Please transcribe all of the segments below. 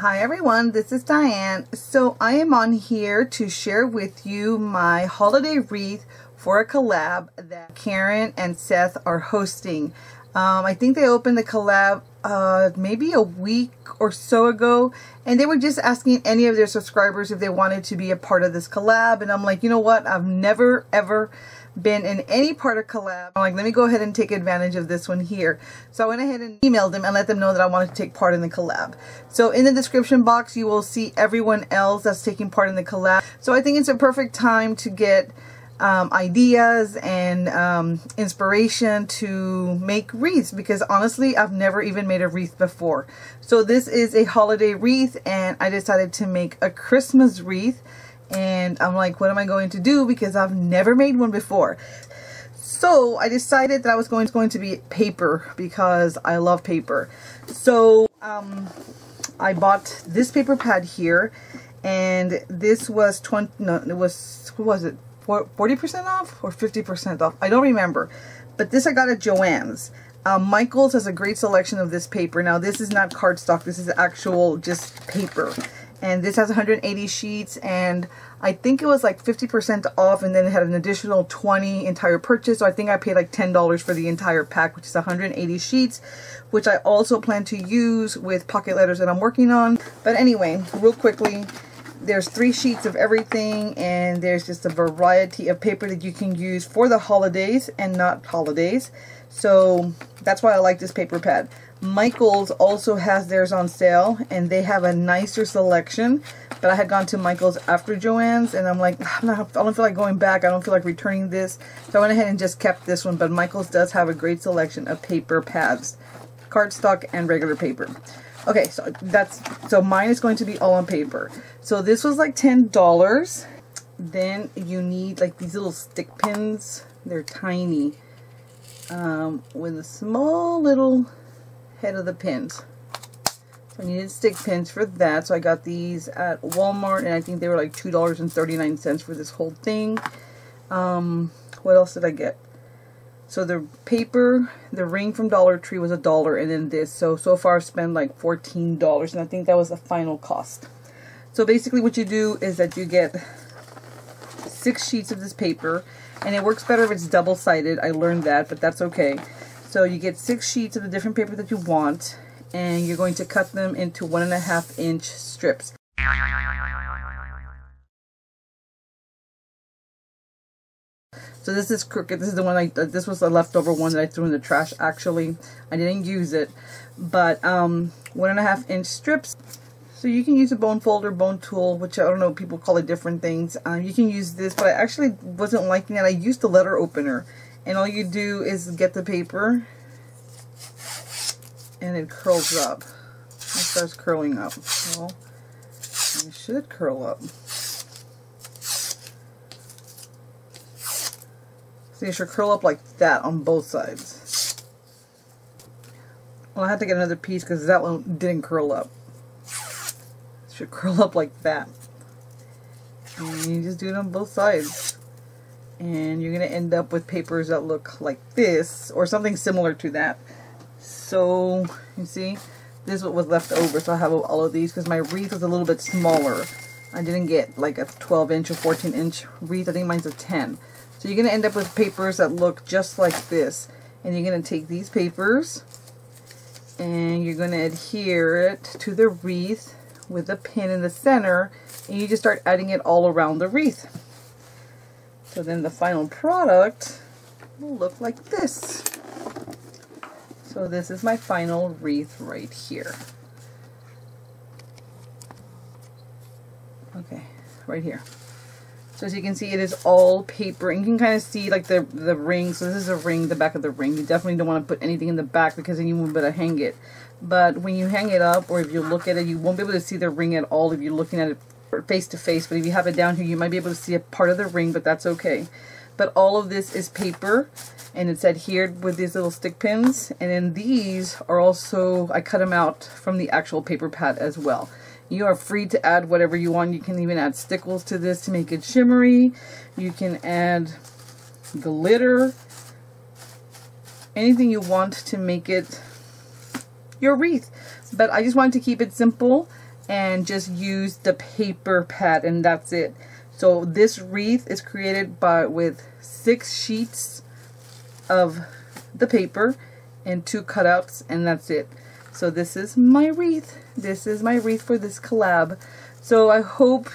Hi everyone, this is Diane. So I am on here to share with you my holiday wreath for a collab that Karen and Seth are hosting. Um, I think they opened the collab uh, maybe a week or so ago and they were just asking any of their subscribers if they wanted to be a part of this collab and I'm like, you know what, I've never ever been in any part of collab. I'm like, let me go ahead and take advantage of this one here. So I went ahead and emailed them and let them know that I wanted to take part in the collab. So in the description box, you will see everyone else that's taking part in the collab. So I think it's a perfect time to get um, ideas and um, inspiration to make wreaths because honestly I've never even made a wreath before. So this is a holiday wreath and I decided to make a Christmas wreath and I'm like, what am I going to do? Because I've never made one before. So I decided that I was going to, going to be paper because I love paper. So um, I bought this paper pad here and this was 20, no, it was, what was it? 40% off or 50% off? I don't remember. But this I got at Joann's. Um, Michaels has a great selection of this paper. Now this is not cardstock. This is actual just paper and this has 180 sheets and I think it was like 50% off and then it had an additional 20 entire purchase so I think I paid like $10 for the entire pack which is 180 sheets which I also plan to use with pocket letters that I'm working on but anyway real quickly there's three sheets of everything and there's just a variety of paper that you can use for the holidays and not holidays. So that's why I like this paper pad. Michaels also has theirs on sale and they have a nicer selection but I had gone to Michaels after Joann's and I'm like ah, I'm not, I don't feel like going back. I don't feel like returning this. So I went ahead and just kept this one but Michaels does have a great selection of paper pads cardstock and regular paper okay so that's so mine is going to be all on paper so this was like ten dollars then you need like these little stick pins they're tiny um, with a small little head of the pins. So I needed stick pins for that. So I got these at Walmart and I think they were like $2.39 for this whole thing. Um, what else did I get? So the paper, the ring from Dollar Tree was a dollar and then this. So, so far I've spent like $14 and I think that was the final cost. So basically what you do is that you get six sheets of this paper and it works better if it's double-sided. I learned that, but that's okay. So you get six sheets of the different paper that you want and you're going to cut them into one and a half inch strips. So this is crooked. This is the one I, this was the leftover one that I threw in the trash actually. I didn't use it, but um, one and a half inch strips. So you can use a bone folder, bone tool, which I don't know, people call it different things. Um, you can use this, but I actually wasn't liking it. I used the letter opener and all you do is get the paper and it curls up. It starts curling up. Well, it should curl up. See, it should curl up like that on both sides. Well, I had to get another piece because that one didn't curl up. It should curl up like that. And you just do it on both sides and you're going to end up with papers that look like this or something similar to that. So you see this is what was left over so I have all of these because my wreath was a little bit smaller. I didn't get like a 12 inch or 14 inch wreath. I think mine's a 10. So you're going to end up with papers that look just like this. And you're going to take these papers and you're going to adhere it to the wreath with a pin in the center and you just start adding it all around the wreath. So then the final product will look like this. So this is my final wreath right here. Okay, right here. So as you can see, it is all paper. And you can kind of see like the, the ring. So this is a ring, the back of the ring. You definitely don't want to put anything in the back because then you won't be able to hang it. But when you hang it up or if you look at it, you won't be able to see the ring at all if you're looking at it face to face, but if you have it down here, you might be able to see a part of the ring, but that's okay. But all of this is paper, and it's adhered with these little stick pins, and then these are also, I cut them out from the actual paper pad as well. You are free to add whatever you want. You can even add stickles to this to make it shimmery. You can add glitter, anything you want to make it your wreath. But I just wanted to keep it simple and just use the paper pad and that's it. So this wreath is created by with six sheets of the paper and two cutouts and that's it. So this is my wreath. This is my wreath for this collab. So I hope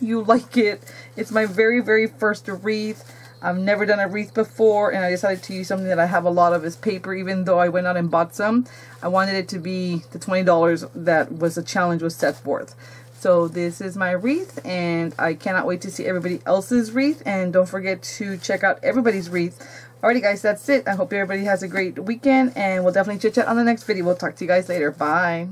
you like it. It's my very, very first wreath. I've never done a wreath before and I decided to use something that I have a lot of as paper even though I went out and bought some. I wanted it to be the $20 that was the challenge was set forth. So this is my wreath and I cannot wait to see everybody else's wreath and don't forget to check out everybody's wreath. Alrighty guys, that's it. I hope everybody has a great weekend and we'll definitely chit chat on the next video. We'll talk to you guys later. Bye.